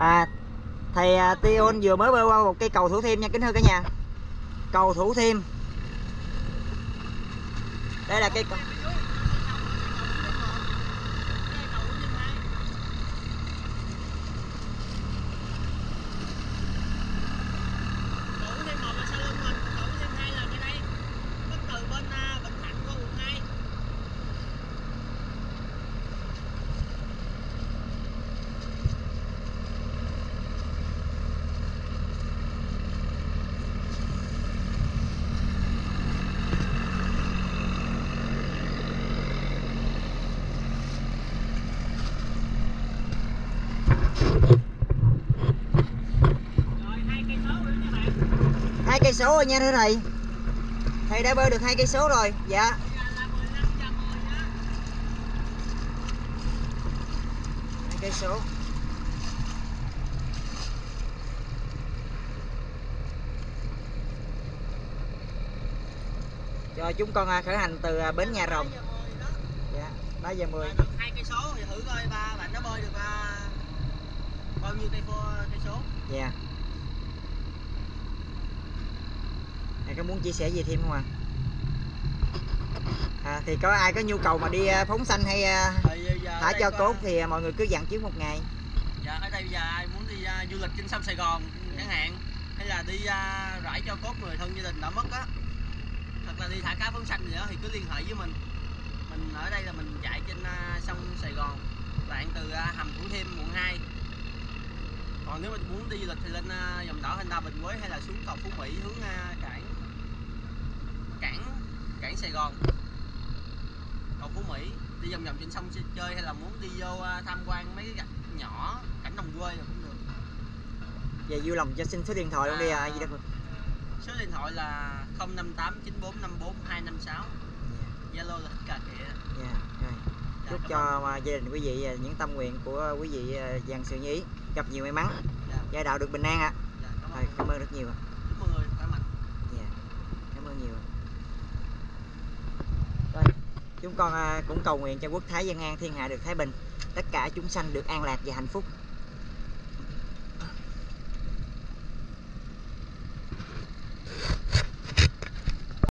à thầy à, Tion vừa mới bơi qua một cây cầu Thủ Thiêm nha kính thưa cả nhà. Cầu Thủ Thiêm. Đây là cây cầu Củ thêm một là sau lưng mình, củ thêm hai là ngay đây. Bắt từ bên à, Bình Thạnh qua quận 2. Rồi hai cây số bạn. hai cây số rồi nha thưa thầy. Thầy đã bơi được hai cây số rồi. Dạ. Hai cây số. Cho chúng con à, khởi hành từ à, bến nhà rồng. Dạ ba giờ mười. Hai cây số thì thử coi ba bạn nó bơi được à, bao nhiêu cây phô cây số dạ. Thầy có muốn chia sẻ gì thêm không ạ? À, thì có ai có nhu cầu mà đi à, phóng xanh hay à, ở thả cho cốt thì à, mọi người cứ dặn trước một ngày. Dạ ở đây bây giờ ai muốn đi à, du lịch trên sông Sài Gòn chẳng hạn hay là đi à, rải cho cốt người thân gia đình đã mất á hoặc là đi thả cá phóng xanh gì đó thì cứ liên hệ với mình. Mình ở đây là mình chạy trên à, sông Sài Gòn đoạn từ à, hầm Thủ Thiêm quận 2 còn nếu mà muốn đi du lịch thì lên à, dòng đỏ Honda Bình Quế hay là xuống cầu Phú Mỹ hướng à, cảng cảng cảng Sài Gòn. Cầu Phú Mỹ đi vòng vòng trên sông chơi hay là muốn đi vô à, tham quan mấy cái gạch nhỏ cảnh đồng quê rồi cũng được. Về vui lòng cho xin số điện thoại luôn đi à, À. gì đó. Số điện thoại là 058 9454 256 Zalo là hết cả kìa dạ rồi. Dạ, chúc cho à, gia đình quý vị à, những tâm nguyện của quý vị à, dàn sự như ý gặp nhiều may mắn. Dạ, gia đạo được bình an ạ. Dạ, cảm rồi ơn cảm ơn rất nhiều ạ. Chúc mọi người khỏe mạnh. Dạ cảm ơn nhiều ạ. Rồi chúng con à, cũng cầu nguyện cho quốc thái dân an thiên hạ được thái bình. Tất cả chúng sanh được an lạc và hạnh phúc